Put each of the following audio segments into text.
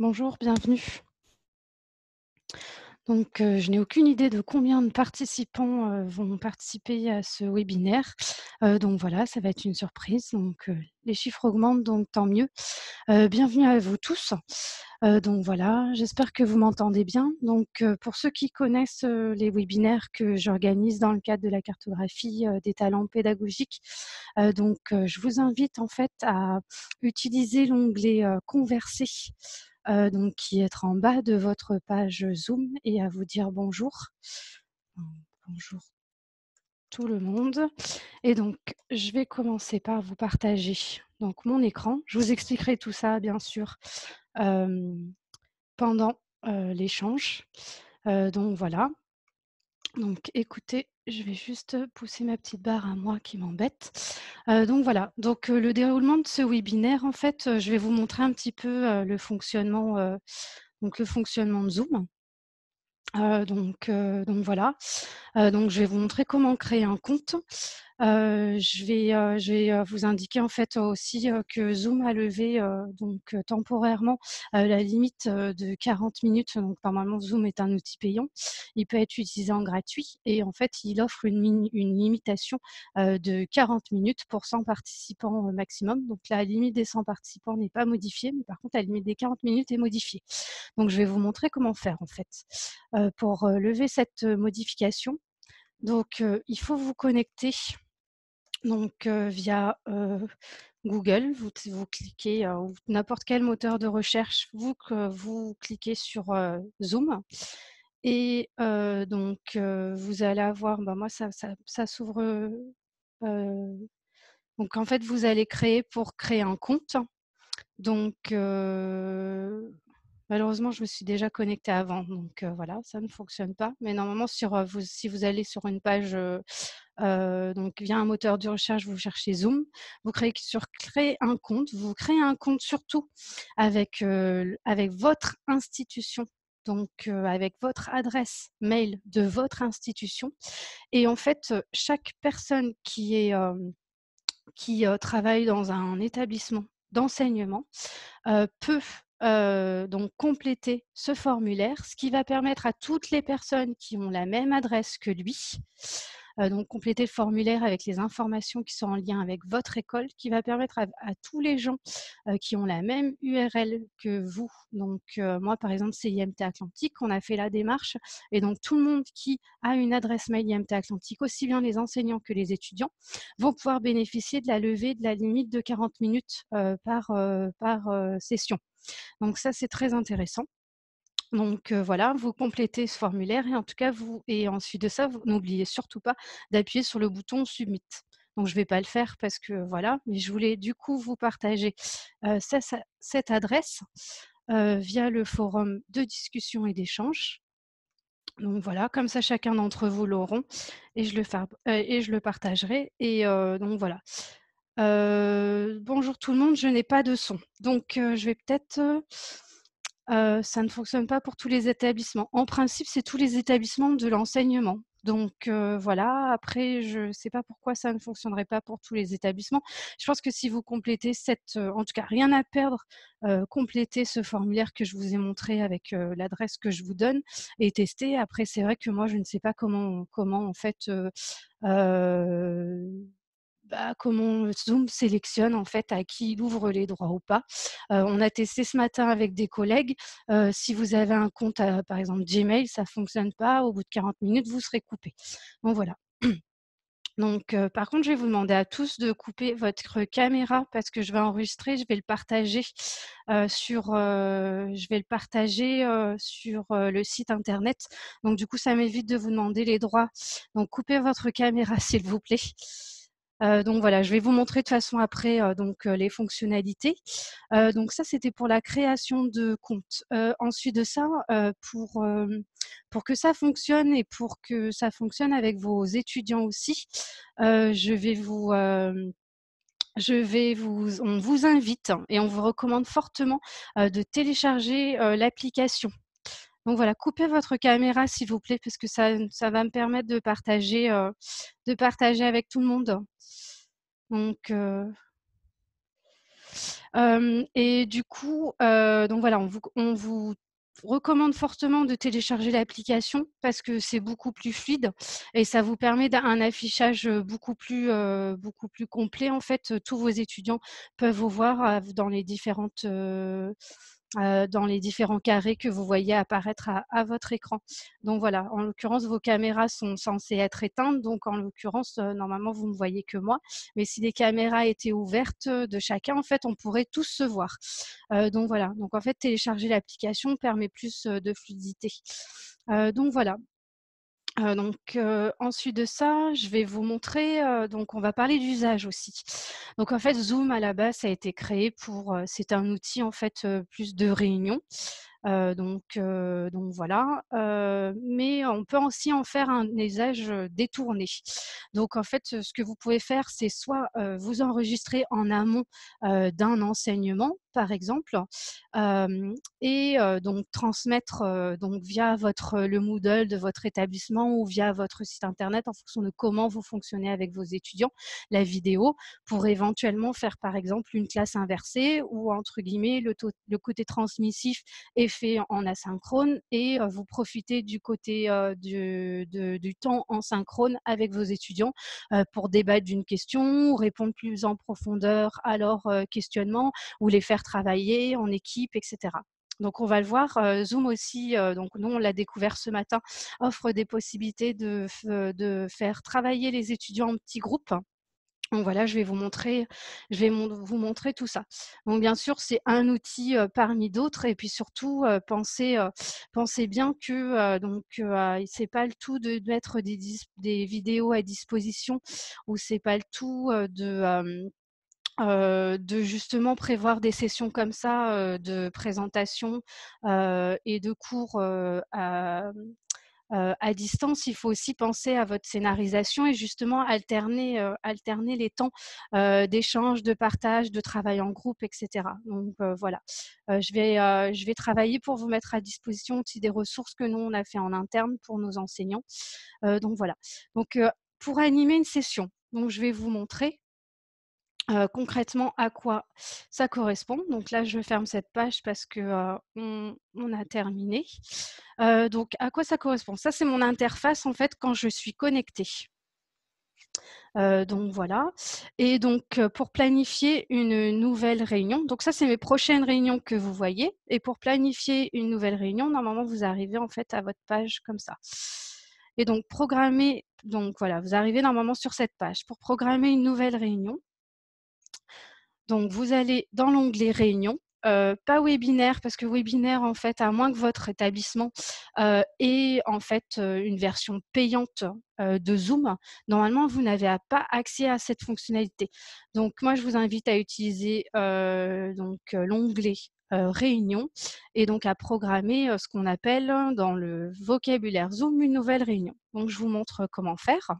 Bonjour, bienvenue. Donc, heu, je n'ai aucune idée de combien de participants, heu, vont participer à ce webinaire. Heu, donc voilà, ça va être une surprise, donc les chiffres augmentent, donc tant mieux. Bienvenue à vous tous. Donc voilà, j'espère que vous m'entendez bien. Donc pour ceux qui connaissent, les webinaires que j'organise dans le cadre de la cartographie, des talents pédagogiques, donc je vous invite en fait à utiliser l'onglet, «Converser» heu, donc qui est en bas de votre page Zoom et à vous dire bonjour. Bonjour tout le monde et donc je vais commencer par vous partager donc mon écran. Je vous expliquerai tout ça bien sûr, hem, pendant, heu, l'échange. Donc voilà. Donc écoutez, je vais juste pousser ma petite barre à moi qui m'embête. Heu, donc voilà, donc heu, le déroulement de ce webinaire, en fait, heu, je vais vous montrer un petit peu, le fonctionnement, donc le fonctionnement de Zoom. Donc donc voilà. Donc je vais vous montrer comment créer un compte. Heu, je vais, heu, je vais, heu, vous indiquer en fait aussi, que Zoom a levé, donc temporairement, la limite, de 40 minutes. Donc normalement Zoom est un outil payant. Il peut être utilisé en gratuit et en fait il offre une une limitation, de 40 minutes pour 100 participants, maximum. Donc la limite des 100 participants n'est pas modifiée, mais par contre la limite des 40 minutes est modifiée. Donc je vais vous montrer comment faire en fait. Pour, lever cette, modification, donc il faut vous connecter donc via, Google. Vous cliquez, ou n'importe quel moteur de recherche, vous que vous cliquez sur, Zoom et donc vous allez avoir bah, moi ça s'ouvre, donc en fait, vous allez créer pour créer un compte. Donc heu, malheureusement, je me suis déjà connectée avant, donc voilà, ça ne fonctionne pas. Mais normalement si vous allez sur une page, donc via un moteur de recherche, vous cherchez Zoom, vous créez sur un compte, vous créez un compte surtout avec, avec votre institution, donc avec votre adresse mail de votre institution. Et en fait, chaque personne qui est, qui, travaille dans un établissement d'enseignement, peut, donc compléter ce formulaire. Ce qui va permettre à toutes les personnes qui ont la même adresse que lui, donc compléter le formulaire avec les informations qui sont en lien avec votre école, qui va permettre à tous les gens, heu, qui ont la même URL que vous. Donc heu, moi par exemple, c'est IMT Atlantique, on a fait la démarche et donc tout le monde qui a une adresse mail IMT Atlantique, aussi bien les enseignants que les étudiants, vont pouvoir bénéficier de la levée de la limite de 40 minutes, par, session. Donc ça, c'est très intéressant. Donc voilà, vous complétez ce formulaire et en tout cas vous et ensuite de ça, n'oubliez surtout pas d'appuyer sur le bouton submit. Donc je vais pas le faire parce que voilà, mais je voulais du coup vous partager, cette adresse, via le forum de discussion et d'échange. Donc voilà, comme ça chacun d'entre vous l'auront et je le et je le partagerai et donc voilà. Bonjour tout le monde, je n'ai pas de son. Donc je vais peut-être, heu, ça ne fonctionne pas pour tous les établissements. En principe, c'est tous les établissements de l'enseignement. Donc heu, voilà, après je sais pas pourquoi ça ne fonctionnerait pas pour tous les établissements. Je pense que si vous complétez cette, heu en tout cas rien à perdre, heu, complétez ce formulaire que je vous ai montré avec, l'adresse que je vous donne et testez. Après c'est vrai que moi je ne sais pas comment comment en fait, bah, comment Zoom sélectionne en fait à qui il ouvre les droits ou pas. Heu, on a testé ce matin avec des collègues, heu, si vous avez un compte, par exemple Gmail, ça fonctionne pas, au bout de 40 minutes, vous serez coupés. Donc voilà. Donc par contre, je vais vous demander à tous de couper votre caméra parce que je vais enregistrer, je vais le partager, sur, je vais le partager, sur, le site internet. Donc du coup, ça m'évite de vous demander les droits. Donc coupez votre caméra s'il vous plaît. Heu, donc voilà, je vais vous montrer de façon après, heu, donc heu, les fonctionnalités. Donc ça, c'était pour la création de compte. Ensuite de ça, pour, que ça fonctionne et pour que ça fonctionne avec vos étudiants aussi, je vais vous, on vous invite et on vous recommande fortement, de télécharger, l'application. Donc voilà, coupez votre caméra s'il vous plaît parce que ça va me permettre de partager, heu, de partager avec tout le monde. Donc heu et du coup, donc voilà, on vous recommande fortement de télécharger l'application parce que c'est beaucoup plus fluide et ça vous permet d'un affichage beaucoup plus complet. En fait, tous vos étudiants peuvent vous voir dans les différentes dans les différents carrés que vous voyez apparaître à, votre écran. Donc voilà, en l'occurrence, vos caméras sont censées être éteintes, donc en l'occurrence, normalement, vous ne voyez que moi. Mais si les caméras étaient ouvertes de chacun, en fait, on pourrait tous se voir. donc voilà, donc en fait, télécharger l'application permet plus de fluidité. donc voilà, donc ensuite de ça, je vais vous montrer, donc on va parler d'usage aussi. Donc en fait, Zoom à la base, a été créé pour, c'est un outil en fait, plus de réunion. Donc, donc voilà. mais on peut aussi en faire un usage détourné. Donc en fait, ce que vous pouvez faire, c'est soit vous enregistrer en amont d'un enseignement, par exemple, et donc transmettre donc via votre le Moodle de votre établissement ou via votre site internet en fonction de comment vous fonctionnez avec vos étudiants, la vidéo pour éventuellement faire par exemple une classe inversée ou entre guillemets le, le côté transmissif est en asynchrone et vous profitez du côté du, du, temps en synchrone avec vos étudiants pour débattre d'une question, répondre plus en profondeur à leurs questionnements ou les faire travailler en équipe, etc. Donc on va le voir, Zoom aussi, donc nous on l'a découvert ce matin, offre des possibilités de, de faire travailler les étudiants en petits groupes. Donc voilà, je vais vous montrer, tout ça. Donc bien sûr, c'est un outil parmi d'autres, et puis surtout pensez, pensez bien que donc c'est pas le tout de mettre des, vidéos à disposition, ou c'est pas le tout de de justement prévoir des sessions comme ça de présentation et de cours à, à, distance, il faut aussi penser à votre scénarisation et justement alterner, les temps d'échange, de partage, de travail en groupe, etc. Donc voilà, je, vais, travailler pour vous mettre à disposition aussi des ressources que nous, on a fait en interne pour nos enseignants. donc voilà. Donc pour animer une session, je vais vous montrer concrètement à quoi ça correspond? Donc là, je ferme cette page parce que on, a terminé. donc à quoi ça correspond? Ça, c'est mon interface en fait quand je suis connectée. donc voilà. Et donc pour planifier une nouvelle réunion, donc ça c'est mes prochaines réunions que vous voyez. Et pour planifier une nouvelle réunion, normalement vous arrivez en fait à votre page comme ça. Et donc programmer, donc voilà, vous arrivez normalement sur cette page. Pour programmer une nouvelle réunion, donc, vous allez dans l'onglet Réunion, pas webinaire parce que webinaire en fait à moins que votre établissement ait en fait une version payante de Zoom, normalement vous n'avez pas accès à cette fonctionnalité. Donc moi je vous invite à utiliser donc l'onglet réunion et donc à programmer ce qu'on appelle dans le vocabulaire Zoom une nouvelle réunion. Donc je vous montre comment faire.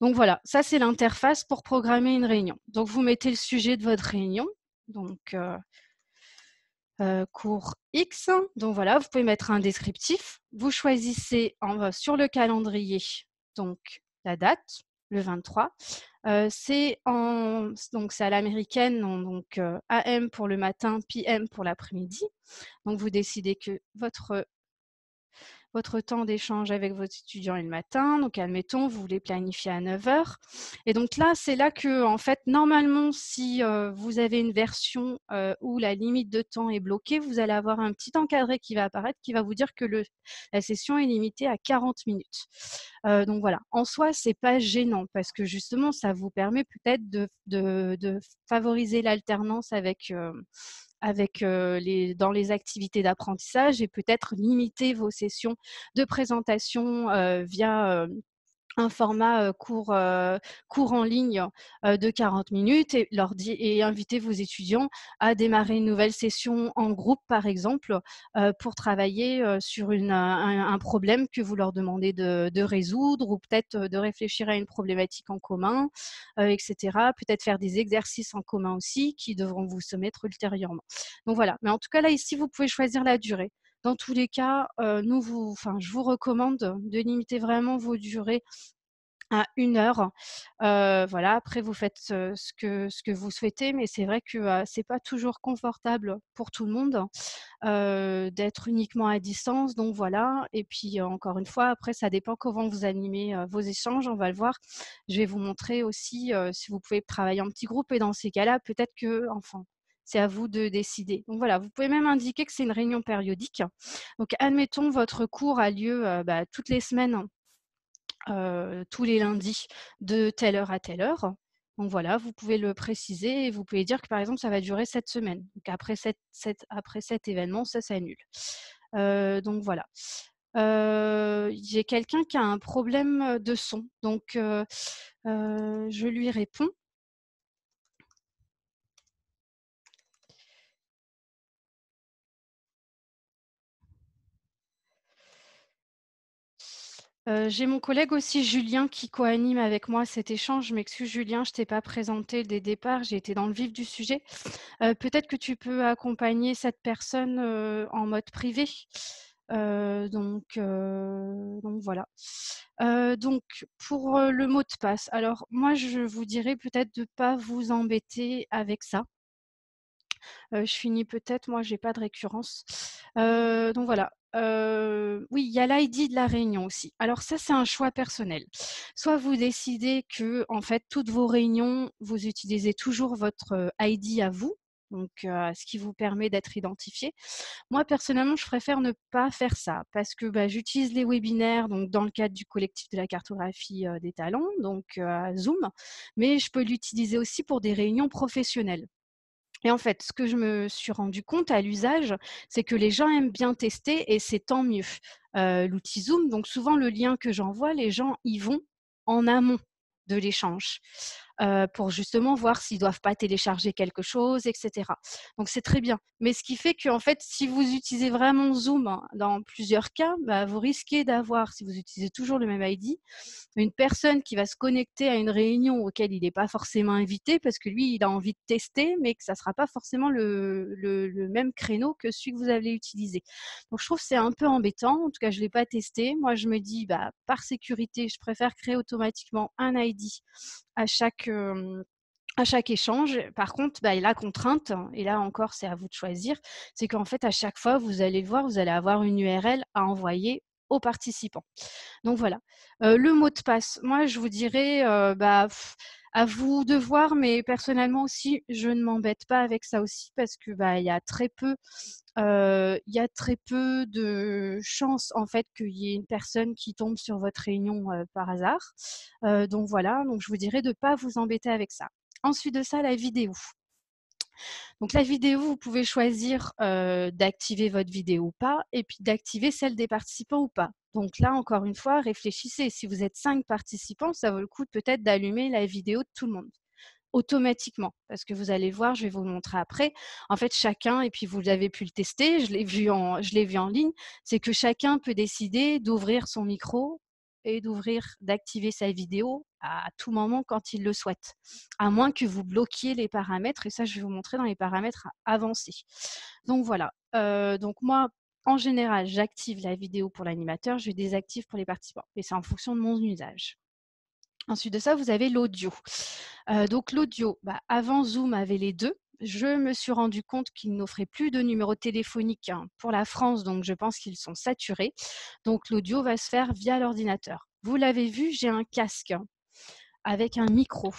Donc voilà, ça c'est l'interface pour programmer une réunion. Donc vous mettez le sujet de votre réunion, donc euh, euh, cours X. Donc voilà, vous pouvez mettre un descriptif. Vous choisissez en, sur le calendrier donc la date, le 23. Euh, c'est en donc c'est à l'américaine, donc AM pour le matin, PM pour l'après-midi. Donc vous décidez que votre votre temps d'échange avec vos étudiants est le matin. Donc, admettons, vous voulez planifier à 9 heures. Et donc là, c'est là que, en fait, normalement, si euh, vous avez une version euh, où la limite de temps est bloquée, vous allez avoir un petit encadré qui va apparaître qui va vous dire que la session est limitée à 40 minutes. Euh, donc voilà, en soi, c'est pas gênant parce que justement, ça vous permet peut-être de, favoriser l'alternance avec avec les, dans les activités d'apprentissage et peut-être limiter vos sessions de présentation via un format court, en ligne de 40 minutes et, leur et inviter vos étudiants à démarrer une nouvelle session en groupe, par exemple, pour travailler sur une, un, problème que vous leur demandez de, de résoudre ou peut-être de réfléchir à une problématique en commun, etc. Peut-être faire des exercices en commun aussi qui devront vous soumettre ultérieurement. Donc voilà. Mais en tout cas, là, ici, vous pouvez choisir la durée. Dans tous les cas, nous vous, je vous recommande de limiter vraiment vos durées à une heure. Heu, voilà, après vous faites, heu, ce que vous souhaitez, mais c'est vrai que, heu, c'est pas toujours confortable pour tout le monde, d'être uniquement à distance, donc voilà et puis, encore une fois, après ça dépend comment vous animez, vos échanges, on va le voir. Je vais vous montrer aussi, si vous pouvez travailler en petits groupes et dans ces cas-là, peut-être que enfin, c'est à vous de décider. Donc voilà, vous pouvez même indiquer que c'est une réunion périodique. Donc admettons votre cours a lieu, heu, bah, toutes les semaines heu, tous les lundis de telle heure à telle heure. Donc voilà, vous pouvez le préciser et vous pouvez dire que, par exemple, ça va durer cette semaine. Donc après après cet événement, ça s'annule. Heu, donc voilà. J'ai quelqu'un qui a un problème, de son, donc je lui réponds. Heu, j'ai mon collègue aussi Julien qui coanime avec moi cet échange. Je m'excuse Julien, je t'ai pas présenté dès le départ, j'ai été dans le vif du sujet. Heu, peut-être que tu peux accompagner cette personne, heu, en mode privé. Donc donc voilà. Donc pour, le mot de passe, alors moi je vous dirais peut-être de pas vous embêter avec ça. Je finis peut-être, moi j'ai pas de récurrence. Donc voilà. Oui, il y a l'ID de la réunion aussi. Alors ça, c'est un choix personnel. Soit vous décidez que, en fait, toutes vos réunions, vous utilisez toujours votre, ID à vous, donc ce qui vous permet d'être identifié. Moi, personnellement, je préfère ne pas faire ça parce que, bah, j'utilise les webinaires, dans le cadre du collectif de la cartographie, des talents, donc Zoom, mais je peux l'utiliser aussi pour des réunions professionnelles. Et en fait, ce que je me suis rendu compte à l'usage, c'est que les gens aiment bien tester et c'est tant mieux. L'outil Zoom, donc souvent le lien que j'envoie, les gens y vont en amont de l'échange, heu, pour justement voir s'ils doivent pas télécharger quelque chose et cetera. Donc c'est très bien. Mais ce qui fait qu'en fait, si vous utilisez vraiment Zoom hein, dans plusieurs cas, bah, vous risquez d'avoir, si vous utilisez toujours le même ID, une personne qui va se connecter à une réunion auquel il n'est pas forcément invité parce que lui, il a envie de tester, mais que ça ne sera pas forcément le, même créneau que celui que vous avez utilisé. Donc, je trouve c'est un peu embêtant. En tout cas, je ne l'ai pas testé. Moi, je me dis, bah, par sécurité, je préfère créer automatiquement un ID à chaque... À chaque échange. Par contre, bah, la contrainte, et là encore, c'est à vous de choisir, c'est qu'en fait, à chaque fois, vous allez le voir, vous allez avoir une URL à envoyer aux participants. Donc voilà. Euh, le mot de passe, moi je vous dirais, euh, bah, à vous de voir, mais personnellement aussi, je ne m'embête pas avec ça aussi parce que bah il y a très peu, euh, il y a très peu de chances en fait qu'il y ait une personne qui tombe sur votre réunion par hasard. donc voilà, donc je vous dirais de ne pas vous embêter avec ça. Ensuite de ça, la vidéo. Donc la vidéo, vous pouvez choisir d'activer votre vidéo ou pas, et puis d'activer celle des participants ou pas. Donc là, encore une fois, réfléchissez. Si vous êtes cinq participants, ça vaut le coup peut-être d'allumer la vidéo de tout le monde automatiquement parce que vous allez voir, je vais vous le montrer après. En fait, chacun, et puis vous avez pu le tester, je l'ai vu en ligne, c'est que chacun peut décider d'ouvrir son micro et d'ouvrir, d'activer sa vidéo à tout moment quand il le souhaite, à moins que vous bloquiez les paramètres, et ça je vais vous montrer dans les paramètres avancés. Donc voilà, euh, donc moi en général j'active la vidéo pour l'animateur, je désactive pour les participants, et c'est en fonction de mon usage. Ensuite de ça, vous avez l'audio. Euh, donc l'audio, bah, avant Zoom avait les deux, je me suis rendu compte qu'ils n'offraient plus de numéro téléphonique hein, pour la France, donc je pense qu'ils sont saturés. Donc l'audio va se faire via l'ordinateur. Vous l'avez vu, j'ai un casque avec un micro.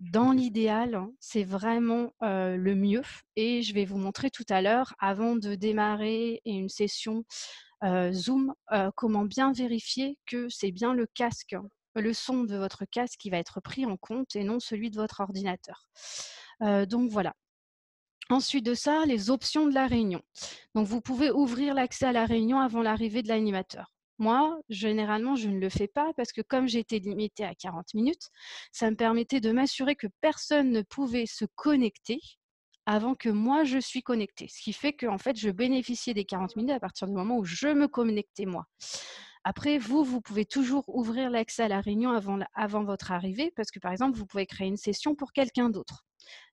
Dans l'idéal, c'est vraiment euh, le mieux et je vais vous montrer tout à l'heure, avant de démarrer une session euh, Zoom, euh, comment bien vérifier que c'est bien le casque, le son de votre casque qui va être pris en compte et non celui de votre ordinateur. donc voilà, Ensuite de ça, les options de la réunion. Donc, vous pouvez ouvrir l'accès à la réunion avant l'arrivée de l'animateur. Moi, généralement, je ne le fais pas parce que comme j'étais limitée à 40 minutes, ça me permettait de m'assurer que personne ne pouvait se connecter avant que moi je suis connectée. Ce qui fait que en fait, je bénéficiais des 40 minutes à partir du moment où je me connectais moi. Après, vous, vous pouvez toujours ouvrir l'accès à la réunion avant, avant votre arrivée parce que par exemple, vous pouvez créer une session pour quelqu'un d'autre.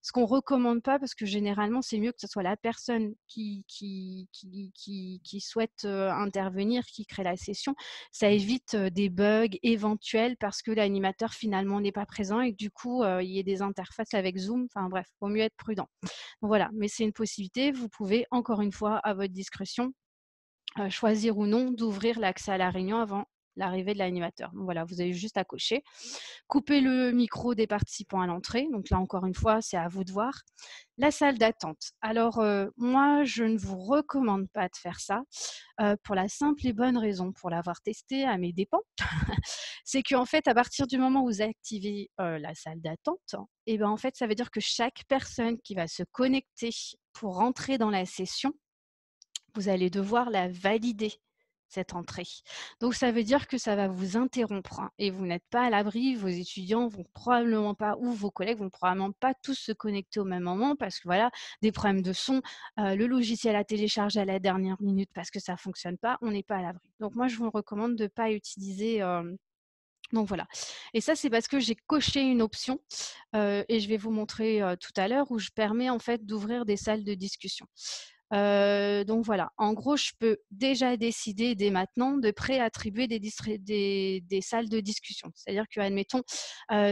Ce qu'on recommande pas, parce que généralement, c'est mieux que ce soit la personne qui, qui, qui, qui, souhaite intervenir, qui crée la session. Ça évite des bugs éventuels parce que l'animateur finalement n'est pas présent et que du coup, il y ait des interfaces avec Zoom. Enfin bref, il vaut mieux être prudent. voilà, mais c'est une possibilité. Vous pouvez, encore une fois, à votre discrétion, choisir ou non d'ouvrir l'accès à la réunion avant l'arrivée de l'animateur. Voilà, vous avez juste à cocher. Couper le micro des participants à l'entrée. Donc là, encore une fois, c'est à vous de voir. La salle d'attente. Alors, euh, moi, je ne vous recommande pas de faire ça euh, pour la simple et bonne raison, pour l'avoir testé à mes dépens. c'est qu'en fait, à partir du moment où vous activez euh, la salle d'attente, et eh ben, en fait, ça veut dire que chaque personne qui va se connecter pour rentrer dans la session, vous allez devoir la valider cette entrée. Donc ça veut dire que ça va vous interrompre hein, et vous n'êtes pas à l'abri, vos étudiants vont probablement pas ou vos collègues vont probablement pas tous se connecter au même moment parce que voilà, des problèmes de son, euh, le logiciel a téléchargé à la dernière minute parce que ça fonctionne pas, on n'est pas à l'abri. Donc moi je vous recommande de pas utiliser euh, donc voilà. Et ça, c'est parce que j'ai coché une option euh, et je vais vous montrer tout à l'heure où je permets en fait d'ouvrir des salles de discussion donc voilà, en gros, je peux déjà décider dès maintenant de préattribuer des, des, des salles de discussion. C'est-à-dire que, admettons,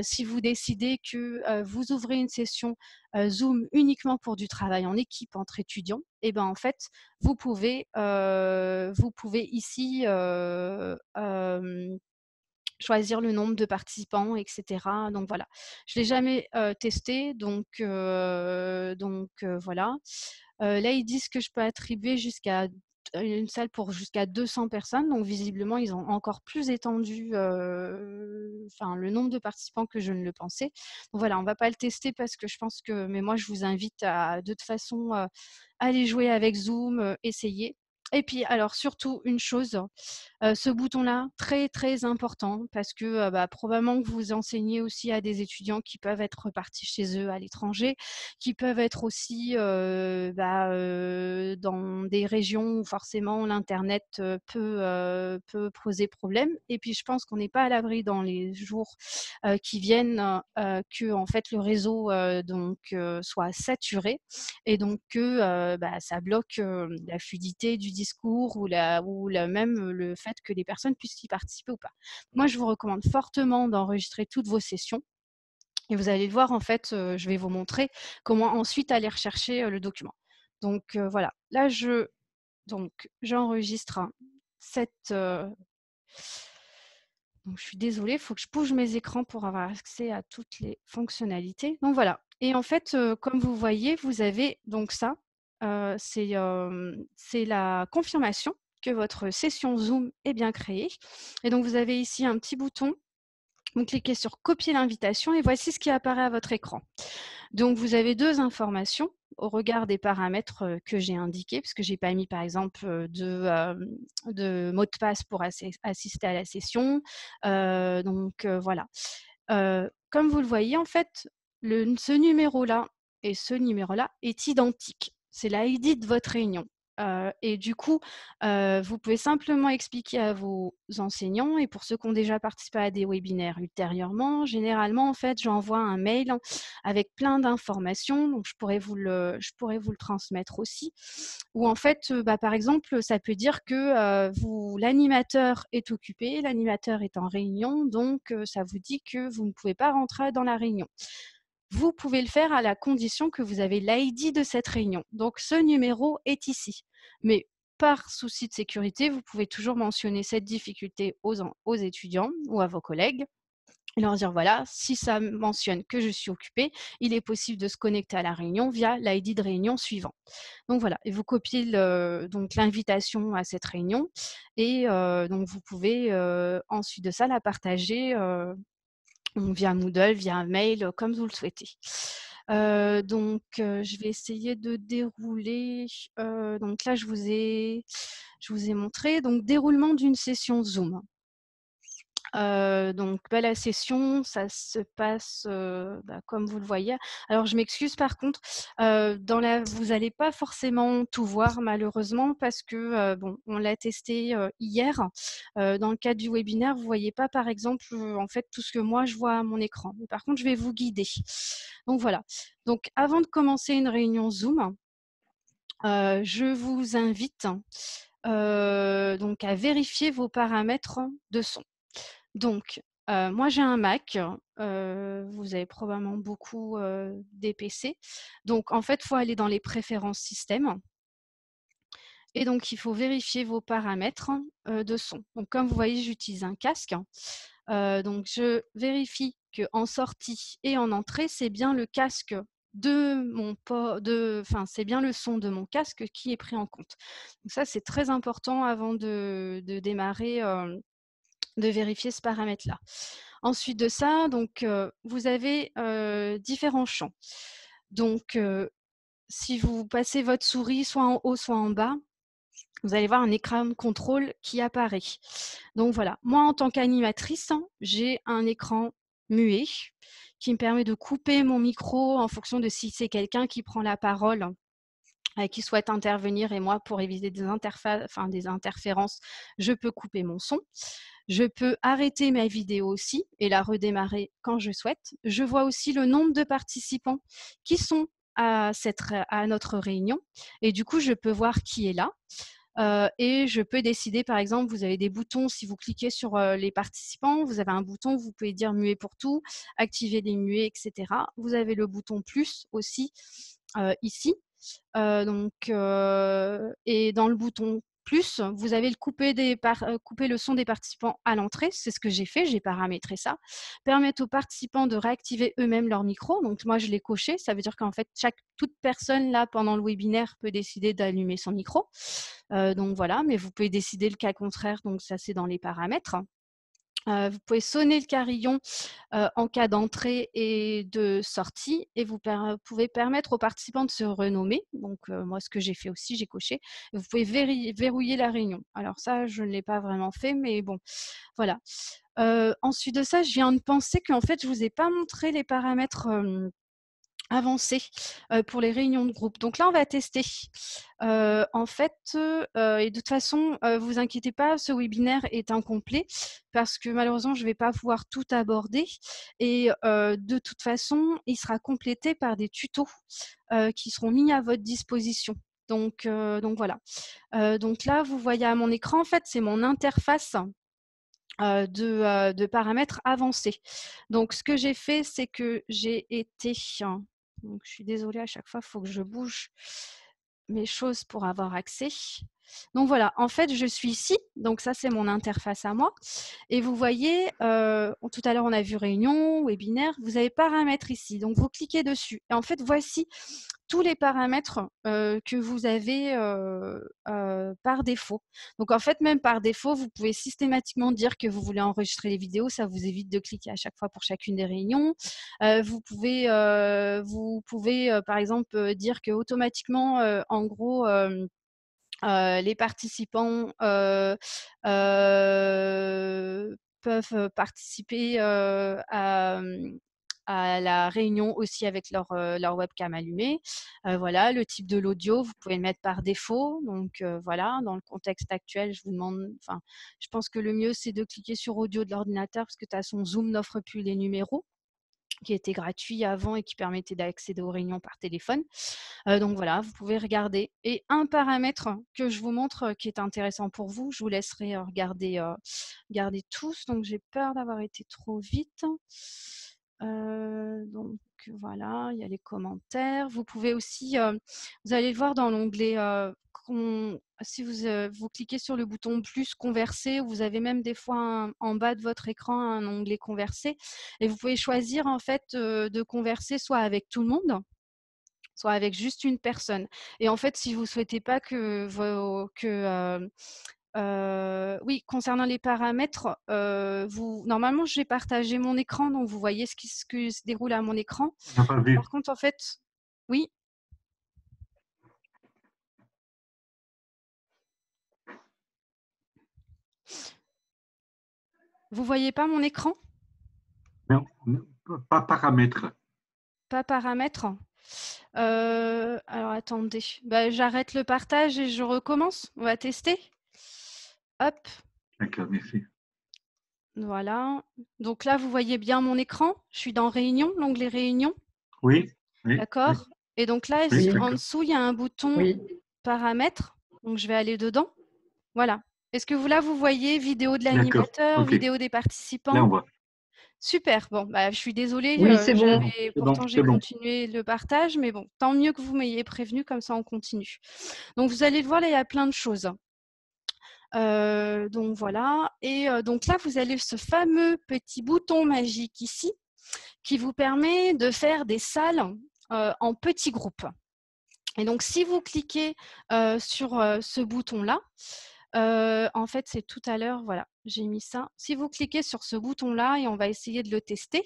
si vous décidez que vous ouvrez une session Zoom uniquement pour du travail en équipe entre étudiants, et eh ben en fait, vous pouvez, vous pouvez ici choisir le nombre de participants, etc. Donc voilà, je l'ai jamais testé, donc donc voilà. Là, ils disent que je peux attribuer jusqu'à une salle pour jusqu'à 200 personnes. Donc visiblement, ils ont encore plus étendu le nombre de participants que je ne le pensais. Donc voilà, on ne va pas le tester parce que je pense que, mais moi, je vous invite à de toute façon aller jouer avec Zoom, essayer. Et puis, alors surtout une chose, ce bouton-là, très très important parce que bah, probablement que vous enseignez aussi à des étudiants qui peuvent être repartis chez eux à l'étranger, qui peuvent être aussi bah, dans des régions où forcément l'internet peut, peut poser problème. Et puis, je pense qu'on n'est pas à l'abri dans les jours qui viennent que en fait le réseau donc soit saturé et donc que bah, ça bloque la fluidité du discours ou, la, même le fait que les personnes puissent y participer ou pas. Moi, je vous recommande fortement d'enregistrer toutes vos sessions. Et vous allez voir, en fait, je vais vous montrer comment ensuite aller rechercher le document. Donc voilà, là, je donc j'enregistre cette. Donc, je suis désolée, il faut que je bouge mes écrans pour avoir accès à toutes les fonctionnalités. Donc voilà. Et en fait, comme vous voyez, vous avez donc ça. C'est la confirmation que votre session Zoom est bien créée. Et donc, vous avez ici un petit bouton. Vous cliquez sur copier l'invitation et voici ce qui apparaît à votre écran. Donc, vous avez deux informations au regard des paramètres que j'ai indiqués, parce que je n'ai pas mis par exemple de, mot de passe pour assister à la session. donc voilà. comme vous le voyez, en fait, ce numéro-là et ce numéro-là est identique. C'est l'ID de votre réunion et du coup, vous pouvez simplement expliquer à vos enseignants et pour ceux qui ont déjà participé à des webinaires ultérieurement, généralement, en fait, j'envoie un mail avec plein d'informations, donc je pourrais vous le, transmettre aussi, où en fait, bah, par exemple, ça peut dire que l'animateur est occupé, l'animateur est en réunion, donc ça vous dit que vous ne pouvez pas rentrer dans la réunion. Vous pouvez le faire à la condition que vous avez l'ID de cette réunion. Donc, ce numéro est ici. Mais par souci de sécurité, vous pouvez toujours mentionner cette difficulté aux, étudiants ou à vos collègues et leur dire voilà, si ça mentionne que je suis occupé, il est possible de se connecter à la réunion via l'ID de réunion suivant. Donc voilà, et vous copiez l'invitation à cette réunion et euh, donc vous pouvez euh, ensuite de ça la partager euh, via Moodle, via mail, comme vous le souhaitez. Euh, donc, euh, je vais essayer de dérouler. Euh, donc là, je vous ai, je vous ai montré donc déroulement d'une session Zoom. Donc bah, la session, ça se passe, bah, comme vous le voyez. Alors je m'excuse par contre, dans la vous allez pas forcément tout voir malheureusement parce que, bon, on l'a testé, hier. Dans le cadre du webinaire, vous voyez pas par exemple, en fait tout ce que moi je vois à mon écran. Mais par contre, je vais vous guider. Donc voilà. Donc avant de commencer une réunion Zoom, je vous invite, donc à vérifier vos paramètres de son. Donc, moi j'ai un Mac, vous avez probablement beaucoup, heu, des PC. Donc en fait, il faut aller dans les préférences système et donc il faut vérifier vos paramètres, de son. Donc comme vous voyez, j'utilise un casque. Donc je vérifie qu'en sortie et en entrée, c'est bien le casque de mon de enfin, c'est bien le son de mon casque qui est pris en compte. Donc ça, c'est très important avant de démarrer, de vérifier ce paramètre-là. Ensuite de ça, donc, heu, vous avez, heu, différents champs. Donc, heu, si vous passez votre souris soit en haut, soit en bas, vous allez voir un écran de contrôle qui apparaît. Donc voilà, moi en tant qu'animatrice, j'ai un écran muet qui me permet de couper mon micro en fonction de si c'est quelqu'un qui prend la parole euh, qui souhaite intervenir et moi pour éviter des interférences, je peux couper mon son. Je peux arrêter ma vidéo aussi et la redémarrer quand je souhaite. Je vois aussi le nombre de participants qui sont à, cette, à notre réunion et du coup je peux voir qui est là. Euh, et je peux décider, par exemple, vous avez des boutons, si vous cliquez sur euh, les participants, vous avez un bouton, vous pouvez dire muet pour tout, activer les muets, etc. Vous avez le bouton plus aussi euh, ici. Donc, et dans le bouton plus, vous avez le euh, le son des participants à l'entrée. C'est ce que j'ai fait, j'ai paramétré ça. Permettre aux participants de réactiver eux-mêmes leur micro. Donc, moi, je l'ai coché. Ça veut dire qu'en fait, toute personne là pendant le webinaire peut décider d'allumer son micro. donc voilà, mais vous pouvez décider le cas contraire. Donc, ça, c'est dans les paramètres. Euh, vous pouvez sonner le carillon euh, en cas d'entrée et de sortie et vous pouvez permettre aux participants de se renommer. Donc euh, moi, ce que j'ai fait aussi, j'ai coché. vous pouvez verrouiller la réunion. Alors ça, je ne l'ai pas vraiment fait, mais bon, voilà. ensuite de ça, je viens de penser qu'en fait, je ne vous ai pas montré les paramètres avancé pour les réunions de groupe. Donc là, on va tester. en fait, et de toute façon, vous inquiétez pas, ce webinaire est incomplet parce que malheureusement, je ne vais pas pouvoir tout aborder. Et de toute façon, il sera complété par des tutos qui seront mis à votre disposition. Donc, donc voilà. donc là, vous voyez à mon écran, en fait, c'est mon interface de, paramètres avancés. Donc, ce que j'ai fait, c'est que j'ai été donc, je suis désolée, à chaque fois, il faut que je bouge mes choses pour avoir accès. Donc voilà, en fait, je suis ici. Donc ça, c'est mon interface à moi. Et vous voyez, euh, tout à l'heure, on a vu réunion, webinaire. Vous avez paramètres ici. Donc vous cliquez dessus. Et en fait, voici tous les paramètres euh, que vous avez euh, par défaut. Donc en fait, même par défaut, vous pouvez systématiquement dire que vous voulez enregistrer les vidéos. Ça vous évite de cliquer à chaque fois pour chacune des réunions. vous pouvez, vous pouvez par exemple, dire que automatiquement, en gros, les participants euh, euh, peuvent participer à, la réunion aussi avec leur, leur webcam allumée. voilà, le type de l'audio, vous pouvez le mettre par défaut. Donc voilà, dans le contexte actuel, je vous demande, enfin, je pense que le mieux c'est de cliquer sur audio de l'ordinateur parce que de toute façon Zoom n'offre plus les numéros qui était gratuit avant et qui permettait d'accéder aux réunions par téléphone. Euh, donc voilà, vous pouvez regarder. Et un paramètre que je vous montre euh, qui est intéressant pour vous, je vous laisserai euh, regarder, regarder tous. Donc j'ai peur d'avoir été trop vite. Donc voilà, il y a les commentaires. Vous pouvez aussi, vous allez voir dans l'onglet si vous, vous, cliquez sur le bouton plus converser, vous avez même des fois en bas de votre écran un onglet converser et vous pouvez choisir en fait de converser soit avec tout le monde, soit avec juste une personne. Et en fait, si vous ne souhaitez pas que, vos, euh, oui, concernant les paramètres, euh, vous, normalement, j'ai partagé mon écran, donc vous voyez ce qui, ce qui se déroule à mon écran. Par contre, en fait, oui. Vous voyez pas mon écran? Non, pas paramètres. Pas paramètres euh, Alors attendez, bah, j'arrête le partage et je recommence. On va tester. Hop. D'accord, merci. Voilà. Donc là, vous voyez bien mon écran. Je suis dans Réunion, l'onglet Réunion. Oui. D'accord. Et donc là, en dessous, il y a un bouton paramètres. Donc je vais aller dedans. Voilà. Est-ce que vous là, vous voyez vidéo de l'animateur, vidéo des participants? Là, on voit. Super. Bon, bah, je suis désolée. Oui, c'est bon. Pourtant, j'ai continué le partage, mais bon, tant mieux que vous m'ayez prévenu, comme ça, on continue. Donc, vous allez le voir, là, il y a plein de choses. Euh, donc voilà. Et euh, donc là, vous avez ce fameux petit bouton magique ici qui vous permet de faire des salles euh, en petits groupes. Et donc, si vous cliquez sur ce bouton-là, en fait, c'est tout à l'heure, voilà, j'ai mis ça. Si vous cliquez sur ce bouton-là et on va essayer de le tester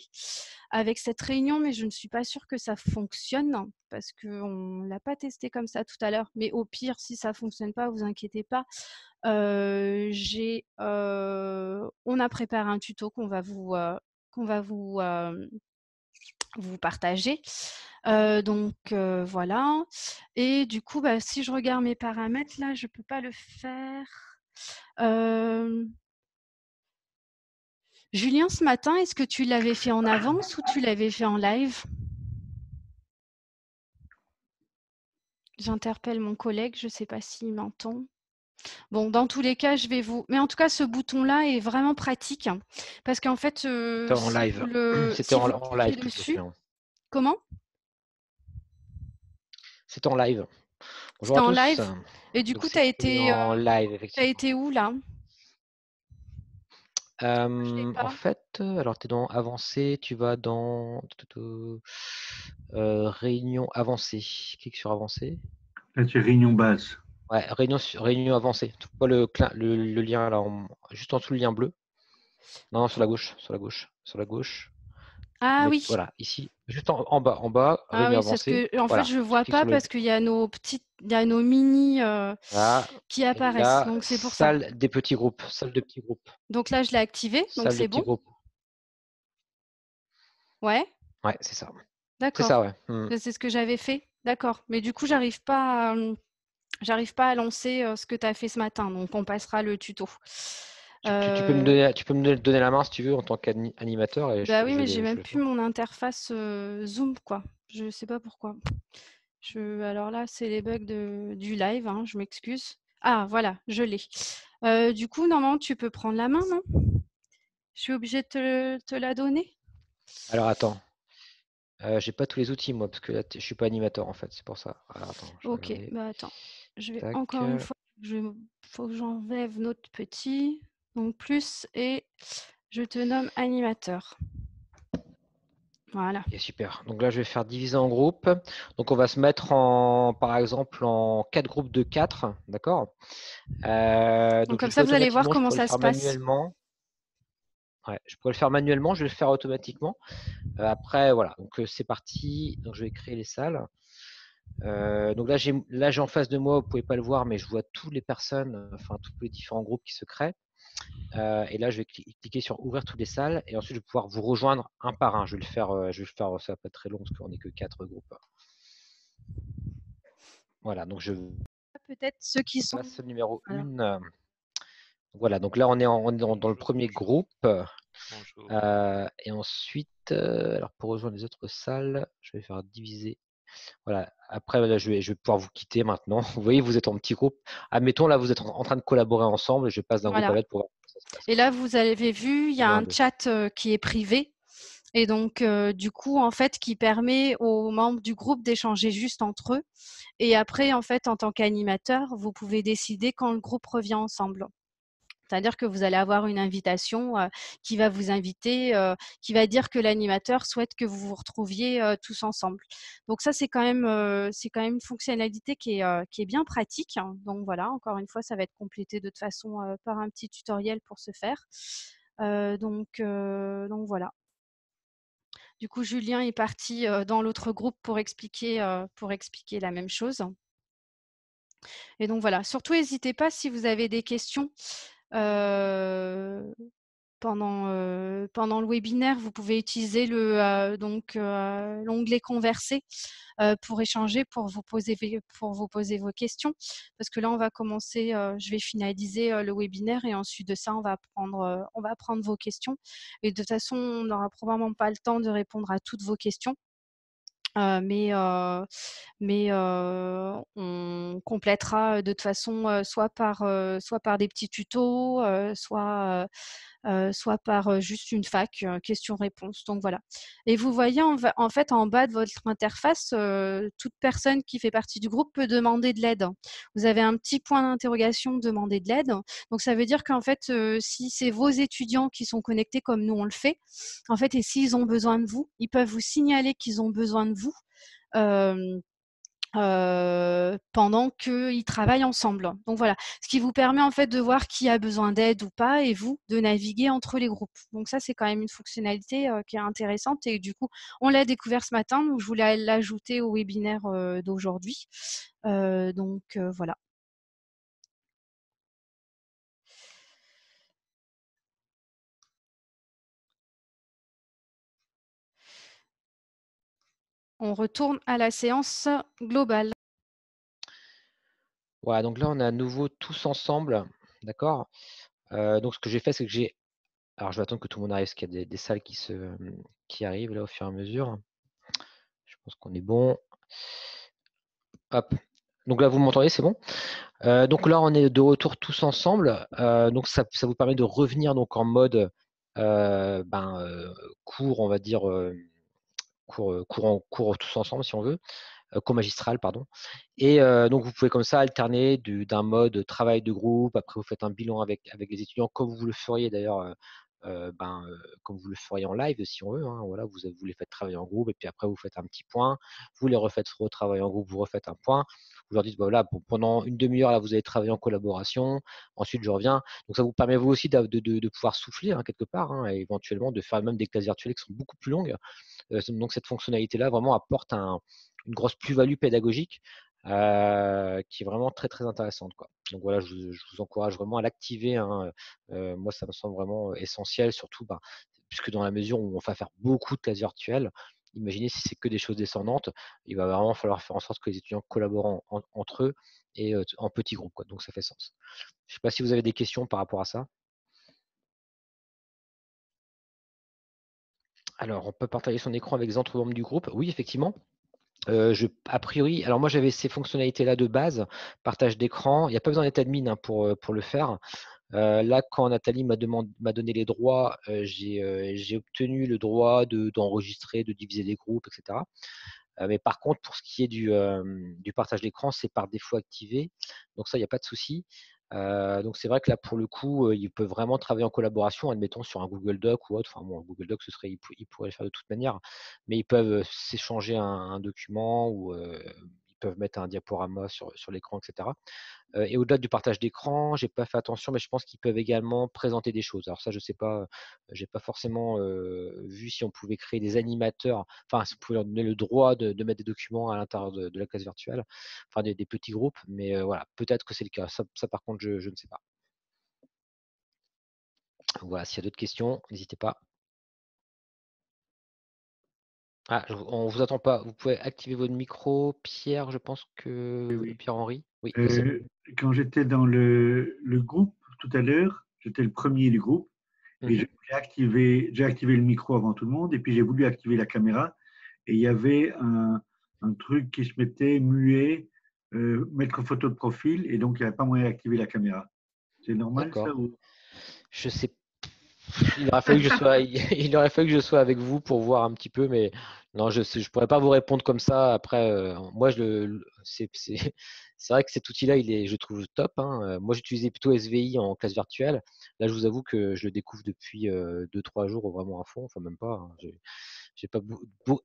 avec cette réunion, mais je ne suis pas sûre que ça fonctionne parce qu'on ne l'a pas testé comme ça tout à l'heure. Mais au pire, si ça ne fonctionne pas, vous inquiétez pas. j'ai, on a préparé un tuto qu'on va vous, qu'on va vous, vous partager. donc voilà. Et du coup, bah, si je regarde mes paramètres, là, je ne peux pas le faire. Julien, ce matin, est-ce que tu l'avais fait en avance ou tu l'avais fait en live? J'interpelle mon collègue, je ne sais pas s'il m'entend. Bon, dans tous les cas, je vais vous. Mais en tout cas, ce bouton-là est vraiment pratique hein, parce qu'en fait, C'était en live. C'était en, live. Dessus... Comment? C'est en live. C'était en live. Et du coup, tu as été. En live, effectivement. Tu as été où là? En fait, alors tu es dans avancé, tu vas dans réunion avancée. Clique sur avancée. Là, tu es réunion base. Ouais, réunion, réunion avancée. Tu vois le, le, lien là, juste en dessous le lien bleu? Non, sur la gauche, sur la gauche, sur la gauche. Ah oui. Voilà, ici, juste en, bas, en bas, ah oui, Que, en fait, je vois pas parce qu'il y a nos petites, il y a nos mini euh, qui apparaissent. donc c'est pour salle ça. des petits groupes, salle de petits groupes. Donc là, je l'ai activé, donc c'est bon. Groupes. Ouais. Ouais, c'est ça. D'accord. C'est ça, ouais. Mmh. C'est ce que j'avais fait. D'accord. Mais du coup, j'arrive pas, à, j'arrive pas à lancer euh, ce que tu as fait ce matin. Donc, on passera le tuto. Tu, peux me donner, tu peux me donner la main si tu veux en tant qu'animateur. Bah oui, mais j'ai même plus mon interface Zoom, quoi. Je ne sais pas pourquoi. Je... Alors là, c'est les bugs de... du live, hein, je m'excuse. Ah, voilà, je l'ai. du coup, normalement, tu peux prendre la main, non? Je suis obligée de te, la donner Alors, attends. Euh, j'ai pas tous les outils, moi, parce que là, je suis pas animateur, en fait, c'est pour ça. ok, bah attends. Je vais encore une fois, il faut que j'enlève notre petit. Donc plus et je te nomme animateur. Voilà. Super. Donc là, je vais faire diviser en groupes. Donc on va se mettre en, par exemple, en quatre groupes de quatre, d'accord? Euh, donc, comme ça, vous allez voir comment ça se passe. Manuellement. Ouais, je pourrais le faire manuellement, je vais le faire automatiquement. Euh, après, voilà. Donc euh, c'est parti. Donc je vais créer les salles. donc là, j'ai là, j'ai en face de moi, vous pouvez pas le voir, mais je vois toutes les personnes, enfin tous les différents groupes qui se créent. Euh, et là, je vais cliquer sur ouvrir toutes les salles et ensuite je vais pouvoir vous rejoindre un par un. Je vais le faire, euh, je vais le faire ça va pas être très long parce qu'on n'est que quatre groupes. Voilà, donc je. Peut-être ceux qui sont. le numéro 1. Euh, voilà, donc là on est, dans, le premier groupe. et ensuite, alors pour rejoindre les autres salles, je vais faire diviser voilà. Après, je, vais, je vais pouvoir vous quitter maintenant. Vous voyez, vous êtes en petit groupe. Admettons, là, vous êtes en, train de collaborer ensemble. Je passe d'un groupe à l'autre pour voir. Et là, vous avez vu, il y a un chat euh, qui est privé. Et donc, euh, du coup, en fait, qui permet aux membres du groupe d'échanger juste entre eux. Et après, en fait, en tant qu'animateur, vous pouvez décider quand le groupe revient ensemble. C'est-à-dire que vous allez avoir une invitation qui va vous inviter, qui va dire que l'animateur souhaite que vous vous retrouviez tous ensemble. Donc ça, c'est quand même, quand même une fonctionnalité qui est, qui est bien pratique. Hein. Donc voilà, encore une fois, ça va être complété de toute façon par un petit tutoriel pour ce faire. donc, donc voilà. Du coup, Julien est parti dans l'autre groupe pour expliquer, pour expliquer la même chose. Et donc voilà, surtout n'hésitez pas si vous avez des questions pendant, pendant le webinaire, vous pouvez utiliser le, donc, l'onglet Converser pour échanger, pour vous, poser, pour vous poser vos questions. Parce que là, on va commencer, je vais finaliser le webinaire et ensuite de ça, on va, prendre, on va prendre vos questions. Et de toute façon, on n'aura probablement pas le temps de répondre à toutes vos questions. Mais mais on complétera de toute façon soit par, soit par des petits tutos, soit, soit par juste une fac, question-réponse. Donc voilà. Et vous voyez en, fait en bas de votre interface, toute personne qui fait partie du groupe peut demander de l'aide. Vous avez un petit point d'interrogation demander de l'aide. Donc ça veut dire qu'en fait, si c'est vos étudiants qui sont connectés comme nous on le fait, en fait, et s'ils ont besoin de vous, ils peuvent vous signaler qu'ils ont besoin de vous. Euh, pendant qu'ils travaillent ensemble. Donc voilà, ce qui vous permet en fait de voir qui a besoin d'aide ou pas et vous de naviguer entre les groupes. Donc ça c'est quand même une fonctionnalité qui est intéressante et du coup on l'a découvert ce matin, donc je voulais l'ajouter au webinaire d'aujourd'hui. donc voilà. On retourne à la séance globale. Voilà, donc là, on est à nouveau tous ensemble. D'accord? Euh, Donc, ce que j'ai fait, c'est que j'ai. Alors, je vais attendre que tout le monde arrive, parce qu'il y a des, salles qui, se... qui arrivent là au fur et à mesure. Je pense qu'on est bon. Hop. Donc là, vous m'entendez, c'est bon? Euh, donc là, on est de retour tous ensemble. Euh, donc ça, vous permet de revenir donc en mode ben, cours, on va dire cours, cours, tous ensemble si on veut, cours magistral, pardon. Et donc vous pouvez comme ça alterner d'un mode travail de groupe, après vous faites un bilan avec, avec les étudiants, comme vous le feriez d'ailleurs ben, comme vous le feriez en live si on veut. Hein, voilà, vous, vous les faites travailler en groupe et puis après vous faites un petit point, vous les refaites retravailler en groupe, vous refaites un point. Vous leur dites bah, voilà, pendant une demi-heure là vous allez travailler en collaboration, ensuite je reviens. Donc ça vous permet vous aussi de, de, de pouvoir souffler hein, quelque part hein, et éventuellement de faire même des classes virtuelles qui sont beaucoup plus longues. donc cette fonctionnalité là vraiment apporte un, une grosse plus-value pédagogique euh, qui est vraiment très très intéressante. Quoi. Donc voilà, je, vous encourage vraiment à l'activer. Hein. Euh, moi, ça me semble vraiment essentiel, surtout bah, puisque dans la mesure où on va faire beaucoup de classes virtuelles, imaginez si c'est que des choses descendantes, il va vraiment falloir faire en sorte que les étudiants collaborent entre eux et euh, en petits groupes. Donc ça fait sens. Je ne sais pas si vous avez des questions par rapport à ça. Alors, on peut partager son écran avec les autres membres du groupe? Oui, effectivement. A priori, alors moi j'avais ces fonctionnalités-là de base, partage d'écran. Il n'y a pas besoin d'être admin hein, pour, pour le faire. Là, quand Nathalie m'a donné les droits, j'ai obtenu le droit d'enregistrer, de, diviser des groupes, etc. mais par contre, pour ce qui est du, du partage d'écran, c'est par défaut activé. Donc ça, il n'y a pas de souci. Donc c'est vrai que là pour le coup, ils peuvent vraiment travailler en collaboration, admettons sur un Google Doc ou autre. Enfin bon, Google Doc, ce serait, ils, pourraient le faire de toute manière, mais ils peuvent s'échanger un, document ou peuvent mettre un diaporama sur, sur l'écran, etc. et au-delà du partage d'écran, j'ai pas fait attention, mais je pense qu'ils peuvent également présenter des choses. Alors ça, je sais pas, j'ai pas forcément vu si on pouvait créer des animateurs, enfin si on pouvait leur donner le droit de, mettre des documents à l'intérieur de, la classe virtuelle, enfin des, petits groupes, mais voilà, peut-être que c'est le cas. Ça, par contre, je, je ne sais pas. Voilà, s'il y a d'autres questions, n'hésitez pas. Ah, on ne vous attend pas. Vous pouvez activer votre micro. Pierre, je pense que Pierre-Henri. Oui, euh, quand j'étais dans le, groupe tout à l'heure, j'étais le premier du groupe. Et mmh j'ai activé, activé le micro avant tout le monde. Et puis j'ai voulu activer la caméra. Et il y avait un, truc qui se mettait muet, euh, mettre photo de profil. Et donc il n'y avait pas moyen d'activer la caméra. C'est normal ça ou... Je sais il aurait, fallu que je sois, je avec vous pour voir un petit peu, mais non, je ne pourrais pas vous répondre comme ça. Après, euh, moi, c'est vrai que cet outil-là, il est, je trouve top. Hein. Euh, moi, j'utilisais plutôt SVI en classe virtuelle. Là, je vous avoue que je le découvre depuis 2-3 euh, jours vraiment à fond. Enfin, même pas. Hein. J'ai pas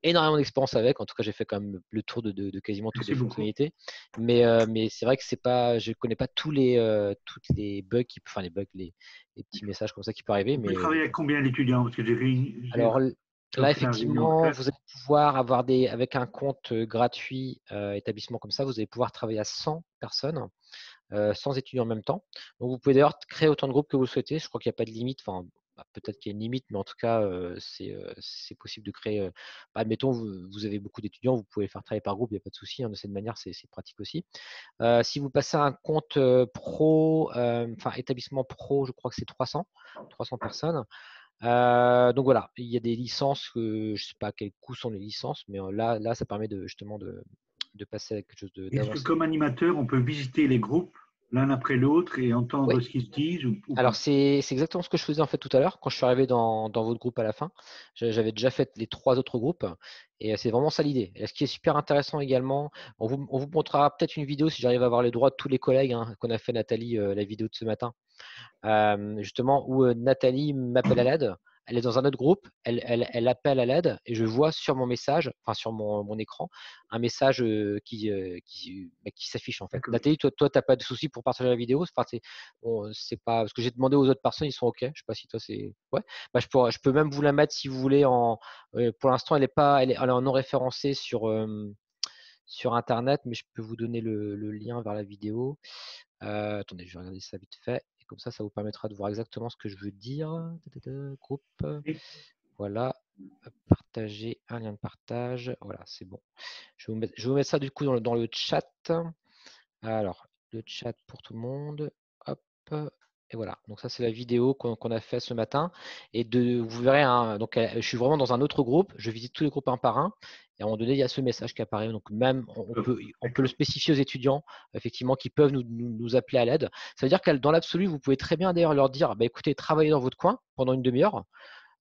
énormément d'expérience avec. En tout cas, j'ai fait quand même le tour de, quasiment toutes les fonctionnalités. Mais, mais c'est vrai que c'est pas, je connais pas tous les, toutes les bugs, qui, enfin les bugs, les, petits messages comme ça qui peuvent arriver. Vous mais travaillez avec combien d'étudiants? Alors là, effectivement, vous allez pouvoir avoir des, avec un compte gratuit établissement comme ça, vous allez pouvoir travailler à 100 personnes. sans étudiants en même temps. Donc, vous pouvez d'ailleurs créer autant de groupes que vous souhaitez. Je crois qu'il n'y a pas de limite. Enfin, bah, peut-être qu'il y a une limite, mais en tout cas, c'est possible de créer. Bah, admettons, vous, avez beaucoup d'étudiants, vous pouvez faire travailler par groupe, il n'y a pas de souci. Hein, de cette manière, c'est pratique aussi. si vous passez un compte pro, enfin établissement pro, je crois que c'est 300, 300 personnes. donc voilà, il y a des licences, je ne sais pas à quel coût sont les licences, mais là, là, ça permet de, justement de, passer à quelque chose de. Est-ce que comme animateur, on peut visiter les groupes? L'un après l'autre et entendre ce qu'ils se disent Alors, c'est exactement ce que je faisais en fait tout à l'heure quand je suis arrivé dans, votre groupe à la fin. J'avais déjà fait les trois autres groupes et c'est vraiment ça l'idée. Et ce qui est super intéressant également, on vous, on vous montrera peut-être une vidéo si j'arrive à avoir les droits de tous les collègues hein, qu'on a fait Nathalie, euh, la vidéo de ce matin, euh, justement où euh, Nathalie m'appelle à l'aide elle est dans un autre groupe, elle, elle, appelle à l'aide et je vois sur mon message, enfin sur mon, mon écran, un message qui, qui, bah, qui s'affiche en fait. Nathalie, toi, toi, tu n'as pas de souci pour partager la vidéo? Enfin, c'est, pas parce que j'ai demandé aux autres personnes, ils sont ok. Je sais pas si toi c'est ouais. Bah, je, peux, je peux même vous la mettre si vous voulez en. pour l'instant, elle est pas, elle est, elle est en non référencée sur sur internet, mais je peux vous donner le, le lien vers la vidéo. attendez, je vais regarder ça vite fait comme ça, ça vous permettra de voir exactement ce que je veux dire. Groupe. Voilà. Partager, un lien de partage. Voilà, c'est bon. Je vais, vous mettre, ça du coup dans le, chat. Alors, le chat pour tout le monde. Hop. Et voilà, donc ça c'est la vidéo qu'on a fait ce matin. Et de, vous verrez, hein, donc je suis vraiment dans un autre groupe, je visite tous les groupes un par un. Et à un moment donné, il y a ce message qui apparaît. Donc, même, on peut, on peut le spécifier aux étudiants, effectivement, qui peuvent nous, nous, appeler à l'aide. Ça veut dire que dans l'absolu, vous pouvez très bien d'ailleurs leur dire bah, écoutez, travaillez dans votre coin pendant une demi-heure.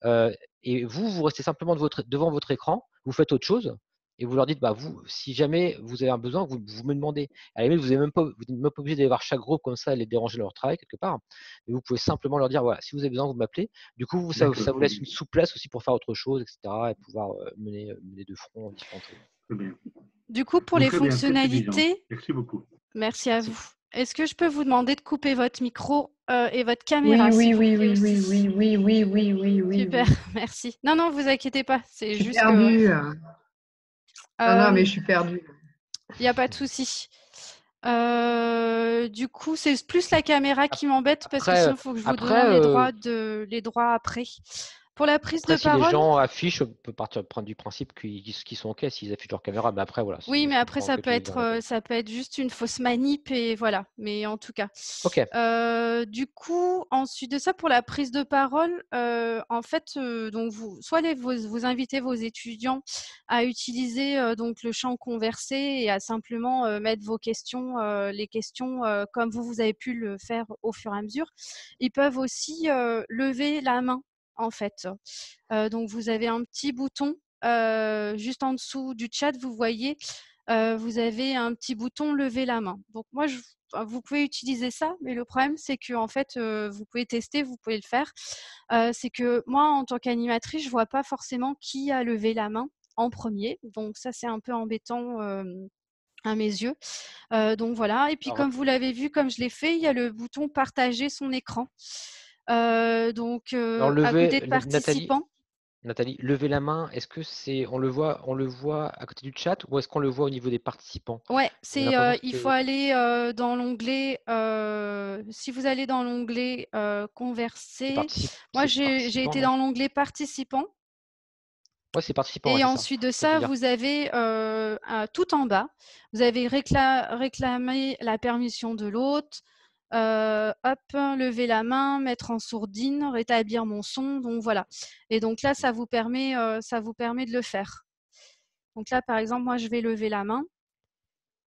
Euh, et vous, vous restez simplement devant votre écran, vous faites autre chose et vous leur dites, bah, vous, si jamais vous avez un besoin, vous, vous me demandez. À la limite, vous n'êtes même pas, vous même pas obligé d'aller voir chaque groupe comme ça et les déranger leur travail quelque part. Mais vous pouvez simplement leur dire, voilà, si vous avez besoin, vous m'appelez. Du coup, ça, ça, vous laisse une souplesse aussi pour faire autre chose, etc. et pouvoir euh, mener, mener de front différentes choses. Du coup, pour les fonctionnalités. Merci beaucoup. Merci à vous. Est-ce que je peux vous demander de couper votre micro euh, et votre caméra Oui, oui, oui, oui, oui, oui, oui, oui, oui, oui, Super, merci. Non, non, vous inquiétez pas. C'est juste. Perdu. Ah non, mais je suis perdue. Il n'y a pas de souci. Euh, du coup, c'est plus la caméra qui m'embête parce que sinon, il faut que je vous donne les, euh droits de, les droits après. Pour la prise de si parole. Si les gens affichent, on peut partir prendre du principe qu'ils sont OK s'ils affichent leur caméra. Mais après, voilà. Oui, mais après, ça peut, être, euh, ça peut être juste une fausse manip et voilà. Mais en tout cas. OK. Euh, du coup, ensuite de ça, pour la prise de parole, euh, en fait, donc vous, soit les, vous, invitez vos étudiants à utiliser donc le champ conversé et à simplement mettre vos questions, les questions comme vous, vous avez pu le faire au fur et à mesure. Ils peuvent aussi lever la main en fait. donc vous avez un petit bouton juste en dessous du chat, vous voyez, vous avez un petit bouton lever la main. Donc moi, vous pouvez utiliser ça, mais le problème c'est que en fait, vous pouvez tester, vous pouvez le faire. c'est que moi, en tant qu'animatrice, je vois pas forcément qui a levé la main en premier. Donc ça, c'est un peu embêtant à mes yeux. donc voilà. Et puis comme vous l'avez vu, comme je l'ai fait, il y a le bouton partager son écran. Donc, à côté de participants? Nathalie, lever la main, est-ce que c'est on le voit on le voit à côté du chat ou est-ce qu'on le voit au niveau des participants? Ouais, c'est il faut aller dans l'onglet si vous allez dans l'onglet converser. Moi j'ai été dans l'onglet participants. Ouais, c'est participants. Et ensuite de ça, vous avez tout en bas, vous avez réclamé la permission de l'autre, euh, hop, lever la main, mettre en sourdine, rétablir mon son. Donc voilà. Et donc là, ça vous permet, euh, ça vous permet de le faire. Donc là, par exemple, moi, je vais lever la main.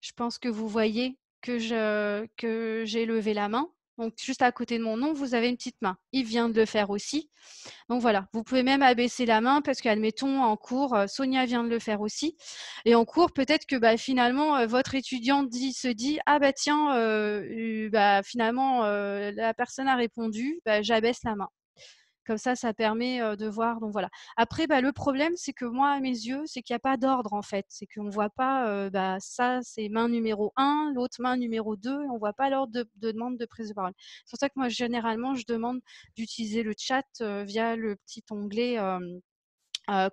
Je pense que vous voyez que j'ai que levé la main. Donc, juste à côté de mon nom, vous avez une petite main. Il vient de le faire aussi. Donc, voilà. Vous pouvez même abaisser la main parce qu'admettons, en cours, euh, Sonia vient de le faire aussi. Et en cours, peut-être que bah, finalement, euh, votre étudiant se dit Ah, bah tiens, euh, bah, finalement, la personne a répondu, bah, j'abaisse la main. Comme ça, ça permet de voir. Donc voilà. Après, bah, le problème, c'est que moi, à mes yeux, c'est qu'il n'y a pas d'ordre en fait. C'est qu'on ne voit pas, bah, ça, c'est main numéro 1, l'autre main numéro 2, on ne voit pas l'ordre de, demande de prise de parole. C'est pour ça que moi, généralement, je demande d'utiliser le chat via le petit onglet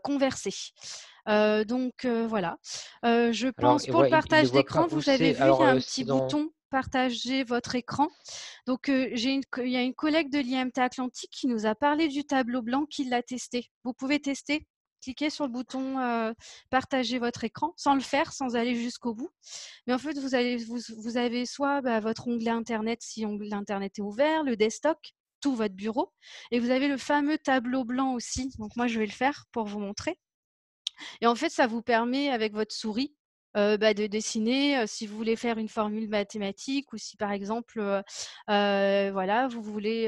converser. donc voilà. je pense pour le partage d'écran, vous avez vu, il y a un petit bouton partager votre écran. Donc, il y a une collègue de l'IMT Atlantique qui nous a parlé du tableau blanc, qui l'a testé. Vous pouvez tester cliquez sur le bouton partager votre écran sans le faire, sans aller jusqu'au bout. Mais en fait, vous, allez, vous, avez soit bah, votre onglet Internet si l'onglet Internet est ouvert, le desktop, tout votre bureau. Et vous avez le fameux tableau blanc aussi. Donc moi, je vais le faire pour vous montrer. Et en fait, ça vous permet avec votre souris bah, de dessiner, si vous voulez faire une formule mathématique ou si par exemple, voilà, vous voulez,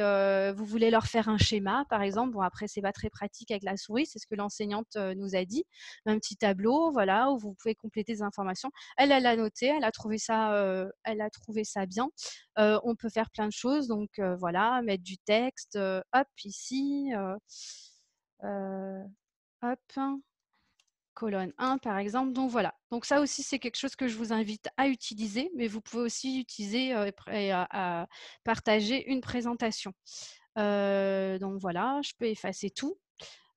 vous voulez leur faire un schéma, par exemple. Bon, après, c'est pas très pratique avec la souris, c'est ce que l'enseignante nous a dit. Un petit tableau, voilà, où vous pouvez compléter des informations. Elle, elle a noté, elle a trouvé ça, elle a trouvé ça bien. on peut faire plein de choses, donc voilà, mettre du texte, hop, ici, hop, colonne 1 par exemple. Donc voilà. Donc ça aussi c'est quelque chose que je vous invite à utiliser, mais vous pouvez aussi utiliser euh, et partager une présentation. Euh, donc voilà, je peux effacer tout.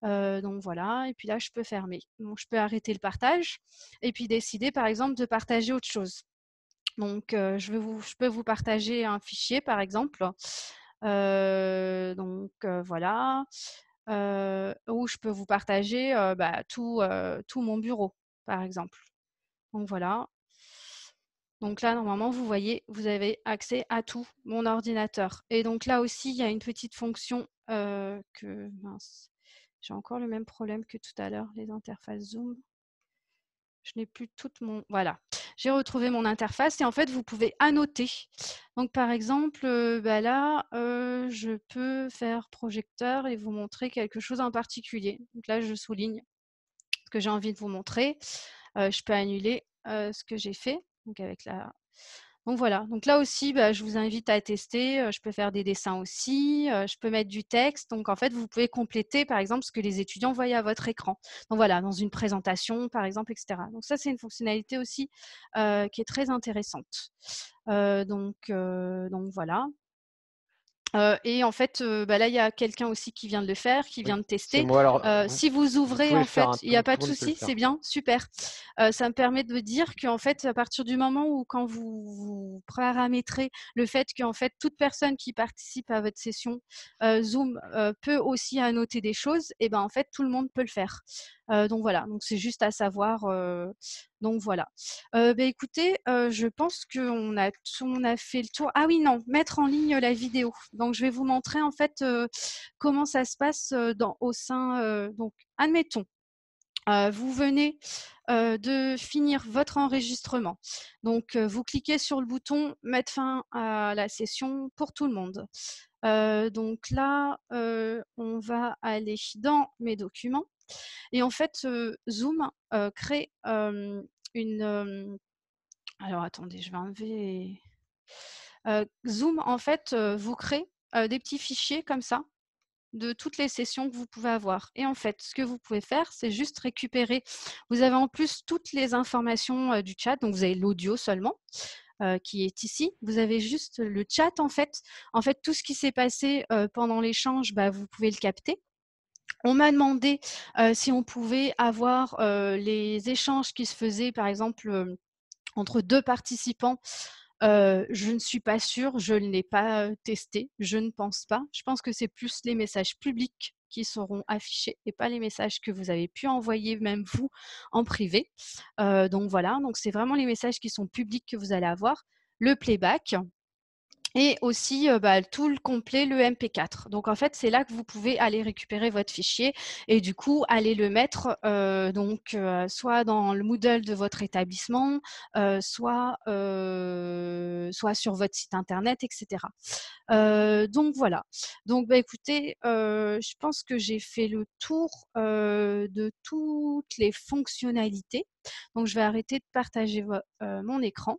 Euh, donc voilà, et puis là je peux fermer. Donc je peux arrêter le partage et puis décider par exemple de partager autre chose. Donc je, je peux vous partager un fichier par exemple. donc voilà, où je peux vous partager bah, tout, tout mon bureau, par exemple. Donc voilà. Donc là, normalement, vous voyez, vous avez accès à tout mon ordinateur. Et donc là aussi, il y a une petite fonction que... Mince, j'ai encore le même problème que tout à l'heure, les interfaces Zoom. Je n'ai plus toute mon... Voilà j'ai retrouvé mon interface et en fait, vous pouvez annoter. Donc, par exemple, euh, bah là, euh, je peux faire projecteur et vous montrer quelque chose en particulier. Donc là, je souligne ce que j'ai envie de vous montrer. Euh, je peux annuler ce que j'ai fait. Donc, avec la donc voilà, donc là aussi, bah, je vous invite à tester. Je peux faire des dessins aussi, je peux mettre du texte. Donc en fait, vous pouvez compléter par exemple ce que les étudiants voient à votre écran. Donc voilà, dans une présentation par exemple, etc. Donc ça, c'est une fonctionnalité aussi qui est très intéressante. donc, donc voilà et en fait, bah là, il y a quelqu'un aussi qui vient de le faire, qui vient de tester. si vous ouvrez, en fait, il n'y a pas de souci, c'est bien, super. ça me permet de dire qu'en fait, à partir du moment où quand vous, vous paramétrez le fait qu'en fait, toute personne qui participe à votre session Zoom peut aussi annoter des choses, et ben en fait, tout le monde peut le faire. Donc voilà, donc c'est juste à savoir. donc voilà. bah, écoutez, je pense qu'on a, on a fait le tour. Ah oui, non, mettre en ligne la vidéo. Donc je vais vous montrer en fait comment ça se passe dans, au sein. donc admettons, vous venez de finir votre enregistrement. Donc, vous cliquez sur le bouton Mettre fin à la session pour tout le monde. donc là, on va aller dans mes documents. Et en fait, Zoom crée une... alors, attendez, je vais enlever... Zoom, en fait, vous crée des petits fichiers comme ça de toutes les sessions que vous pouvez avoir. Et en fait, ce que vous pouvez faire, c'est juste récupérer. Vous avez en plus toutes les informations du chat, donc vous avez l'audio seulement. qui est ici. Vous avez juste le chat en fait. En fait, tout ce qui s'est passé pendant l'échange, bah, vous pouvez le capter. On m'a demandé si on pouvait avoir les échanges qui se faisaient, par exemple, entre deux participants je ne suis pas sûre, je ne l'ai pas testé, je ne pense pas. Je pense que c'est plus les messages publics qui seront affichés et pas les messages que vous avez pu envoyer même vous en privé. donc voilà, donc c'est vraiment les messages qui sont publics que vous allez avoir. Le playback, et aussi bah, tout le complet, le MP4. Donc en fait, c'est là que vous pouvez aller récupérer votre fichier et du coup aller le mettre donc soit dans le Moodle de votre établissement, soit soit sur votre site internet, etc. donc voilà. Donc bah, écoutez, je pense que j'ai fait le tour de toutes les fonctionnalités. Donc je vais arrêter de partager mon écran.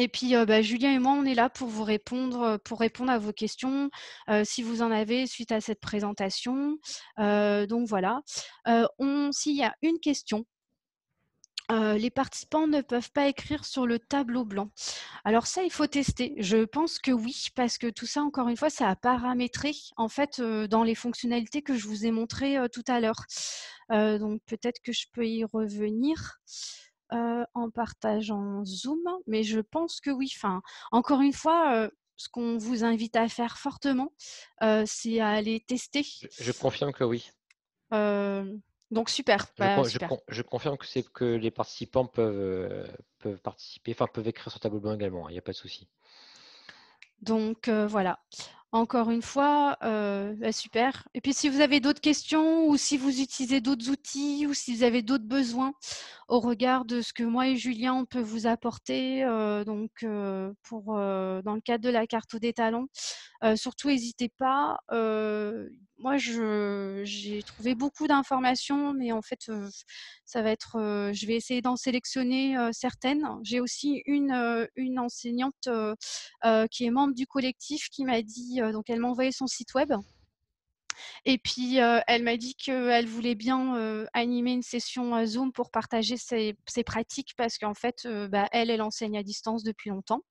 Et puis, bah, Julien et moi, on est là pour vous répondre, pour répondre à vos questions, si vous en avez suite à cette présentation. donc voilà. S'il y a une question, les participants ne peuvent pas écrire sur le tableau blanc. Alors ça, il faut tester. Je pense que oui, parce que tout ça, encore une fois, ça a paramétré en fait dans les fonctionnalités que je vous ai montrées tout à l'heure. donc peut-être que je peux y revenir. En partageant Zoom, mais je pense que oui. Enfin, encore une fois, ce qu'on vous invite à faire fortement, c'est à aller tester. Je, confirme que oui. donc super. Bah, je, confirme que c'est que les participants peuvent, peuvent participer, enfin peuvent écrire sur tableau blanc également, hein, il n'y a pas de souci. Donc voilà. Encore une fois, bah, super. Et puis si vous avez d'autres questions ou si vous utilisez d'autres outils ou si vous avez d'autres besoins au regard de ce que moi et Julien on peut vous apporter, donc pour dans le cadre de la carte des talents, surtout n'hésitez pas moi, j'ai trouvé beaucoup d'informations, mais en fait, ça va être, je vais essayer d'en sélectionner certaines. J'ai aussi une, une enseignante qui est membre du collectif qui m'a dit, donc elle m'a envoyé son site web. Et puis, elle m'a dit qu'elle voulait bien animer une session Zoom pour partager ses, pratiques parce qu'en fait, bah, elle, elle enseigne à distance depuis longtemps.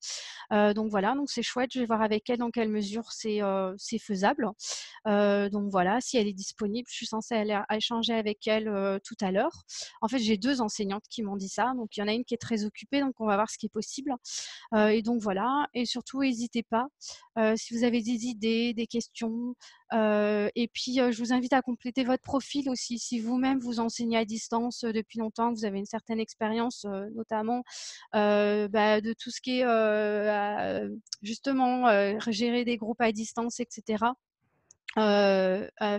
donc voilà, donc c'est chouette. Je vais voir avec elle dans quelle mesure c'est faisable. donc voilà, si elle est disponible, je suis censée aller échanger avec elle tout à l'heure. En fait, j'ai deux enseignantes qui m'ont dit ça. Donc il y en a une qui est très occupée, donc on va voir ce qui est possible. et donc voilà. Et surtout, n'hésitez pas si vous avez des idées, des questions, et puis, je vous invite à compléter votre profil aussi. Si vous-même vous enseignez à distance depuis longtemps, que vous avez une certaine expérience, notamment bah, de tout ce qui est justement gérer des groupes à distance, etc.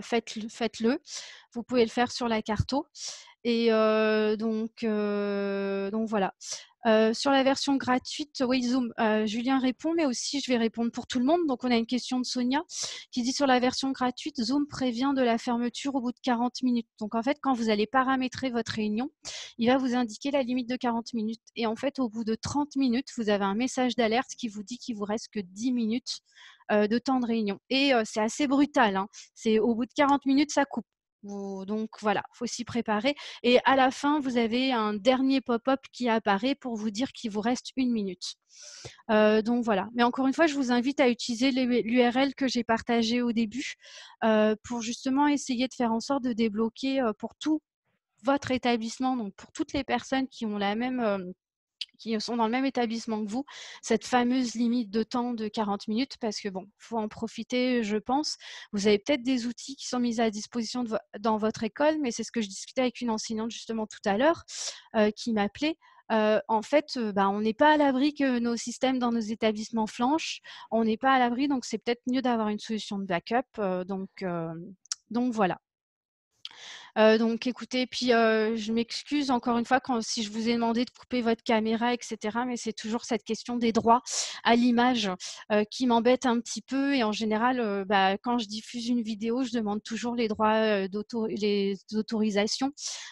faites-le. Vous pouvez le faire sur la carto. Et donc, donc voilà sur la version gratuite, oui, Zoom, Julien répond, mais aussi je vais répondre pour tout le monde. Donc, on a une question de Sonia qui dit sur la version gratuite, Zoom prévient de la fermeture au bout de 40 minutes. Donc, en fait, quand vous allez paramétrer votre réunion, il va vous indiquer la limite de 40 minutes. Et en fait, au bout de 30 minutes, vous avez un message d'alerte qui vous dit qu'il vous reste que 10 minutes de temps de réunion. Et c'est assez brutal. Hein. C'est au bout de 40 minutes, ça coupe donc voilà, faut s'y préparer. Et à la fin, vous avez un dernier pop-up qui apparaît pour vous dire qu'il vous reste une minute. Euh, donc voilà. Mais encore une fois, je vous invite à utiliser l'URL que j'ai partagé au début euh, pour justement essayer de faire en sorte de débloquer euh, pour tout votre établissement, donc pour toutes les personnes qui ont la même qui sont dans le même établissement que vous, cette fameuse limite de temps de 40 minutes, parce que bon, faut en profiter, je pense. Vous avez peut-être des outils qui sont mis à disposition dans votre école, mais c'est ce que je discutais avec une enseignante justement tout à l'heure, euh, qui m'appelait. Euh, en fait, euh, bah, on n'est pas à l'abri que nos systèmes dans nos établissements flanchent. On n'est pas à l'abri, donc c'est peut-être mieux d'avoir une solution de backup. donc voilà. Euh, donc écoutez, puis euh, je m'excuse encore une fois quand, si je vous ai demandé de couper votre caméra, etc. Mais c'est toujours cette question des droits à l'image euh, qui m'embête un petit peu. Et en général, bah, quand je diffuse une vidéo, je demande toujours les droits d'autorisation.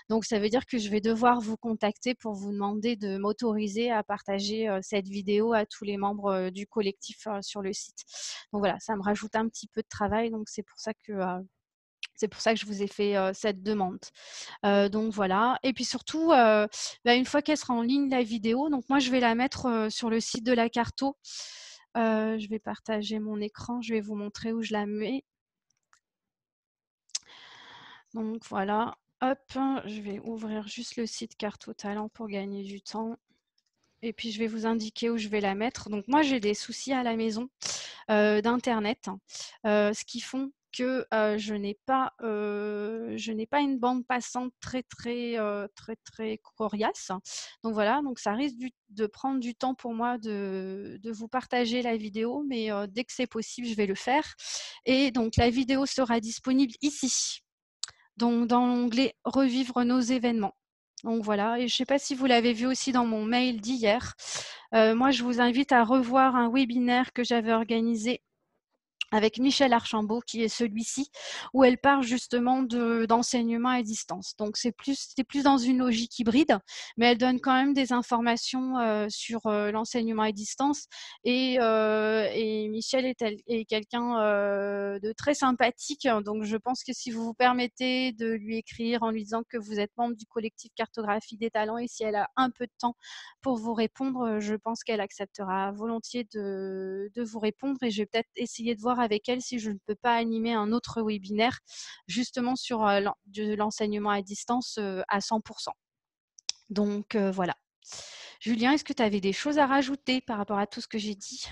Donc ça veut dire que je vais devoir vous contacter pour vous demander de m'autoriser à partager cette vidéo à tous les membres du collectif sur le site. Donc voilà, ça me rajoute un petit peu de travail. Donc c'est pour ça que c'est pour ça que je vous ai fait cette demande. donc voilà. Et puis surtout, bah, une fois qu'elle sera en ligne, la vidéo, donc moi je vais la mettre sur le site de la Carto. je vais partager mon écran, je vais vous montrer où je la mets. Donc voilà, hop, je vais ouvrir juste le site Carto Talent pour gagner du temps. Et puis je vais vous indiquer où je vais la mettre. Donc moi j'ai des soucis à la maison d'internet, ce qui font que je n'ai pas, pas une bande passante très très très très coriace. Donc voilà, donc ça risque de prendre du temps pour moi de, de vous partager la vidéo, mais dès que c'est possible, je vais le faire. Et donc la vidéo sera disponible ici, donc dans l'onglet Revivre nos événements. Donc voilà, et je ne sais pas si vous l'avez vu aussi dans mon mail d'hier. moi, je vous invite à revoir un webinaire que j'avais organisé avec Michel Archambault, qui est celui-ci, où elle parle justement d'enseignement à distance. Donc c'est plus, plus dans une logique hybride, mais elle donne quand même des informations euh, sur euh, l'enseignement à distance. Et, euh, Michel est, quelqu'un de très sympathique, donc je pense que si vous vous permettez de lui écrire en lui disant que vous êtes membre du collectif Cartographie des talents et si elle a un peu de temps pour vous répondre, je pense qu'elle acceptera volontiers de vous répondre et je vais peut-être essayer de voir avec elle si je ne peux pas animer un autre webinaire justement sur l'enseignement à distance à 100%. Donc voilà. Julien, est-ce que tu avais des choses à rajouter par rapport à tout ce que j'ai dit?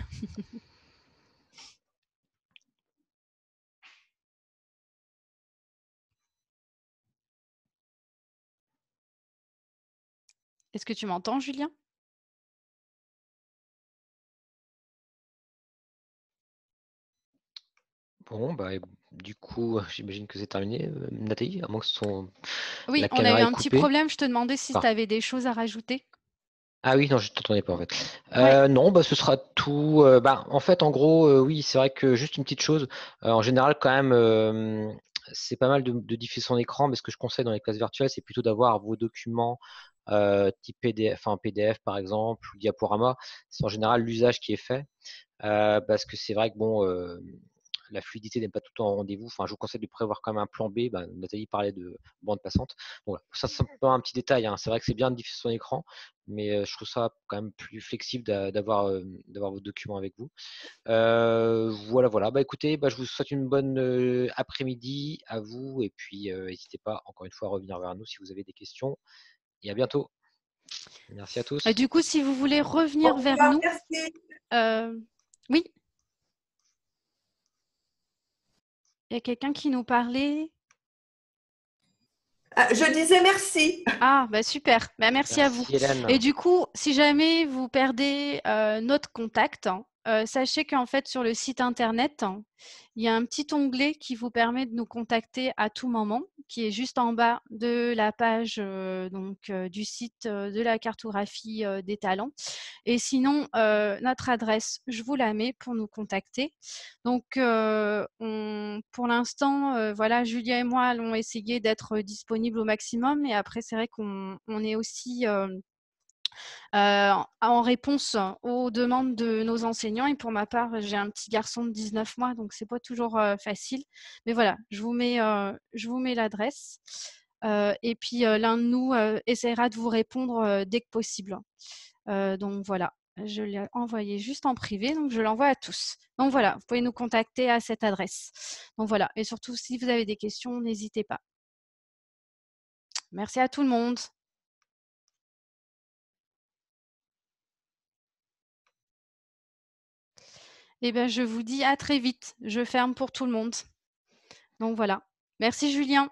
Est-ce que tu m'entends, Julien? Bon, bah, du coup, j'imagine que c'est terminé, euh, Nathalie, à moins que son... Oui, on a eu un petit problème. Je te demandais si tu avais des choses à rajouter. Ah oui, non, je ne t'entendais pas en fait. Euh, non, bah, ce sera tout. Euh, bah, en fait, en gros, oui, c'est vrai que juste une petite chose. en général, quand même, c'est pas mal de, de diffuser son écran, mais ce que je conseille dans les classes virtuelles, c'est plutôt d'avoir vos documents type PDF, enfin PDF par exemple, ou diaporama. C'est en général l'usage qui est fait. parce que c'est vrai que bon, la fluidité n'est pas tout le temps en rendez-vous. Enfin, je vous conseille de prévoir quand même un plan B. Bah, Nathalie parlait de bande passante. Donc, ça, c'est un petit détail. Hein. C'est vrai que c'est bien de diffuser son écran, mais euh, je trouve ça quand même plus flexible d'avoir euh, d'avoir vos documents avec vous. Euh, voilà, voilà. Bah, écoutez, bah, je vous souhaite une bonne après-midi à vous. Et puis, n'hésitez pas, encore une fois, à revenir vers nous si vous avez des questions. Et à bientôt. Merci à tous. du coup, si vous voulez revenir vers nous. oui. Il y a quelqu'un qui nous parlait? Ah, je disais merci. Ah, bah super. Bah, merci, à vous. Et du coup, si jamais vous perdez euh, notre contact, hein, sachez qu'en fait, sur le site internet, il y a un petit onglet qui vous permet de nous contacter à tout moment, qui est juste en bas de la page donc, du site de la cartographie des talents. Et sinon, notre adresse, je vous la mets pour nous contacter. Donc, on, pour l'instant, voilà, Julia et moi allons essayer d'être disponibles au maximum. Et après, c'est vrai qu'on est aussi euh, en réponse aux demandes de nos enseignants. Et pour ma part, j'ai un petit garçon de 19 mois, donc c'est pas toujours euh, facile. Mais voilà, je vous mets, euh, je mets l'adresse. et puis l'un de nous essaiera de vous répondre dès que possible. donc voilà, je l'ai envoyé juste en privé, donc je l'envoie à tous. Donc voilà, vous pouvez nous contacter à cette adresse. Donc voilà, et surtout si vous avez des questions, n'hésitez pas. Merci à tout le monde. Eh bien, je vous dis à très vite. Je ferme pour tout le monde. Donc voilà. Merci Julien.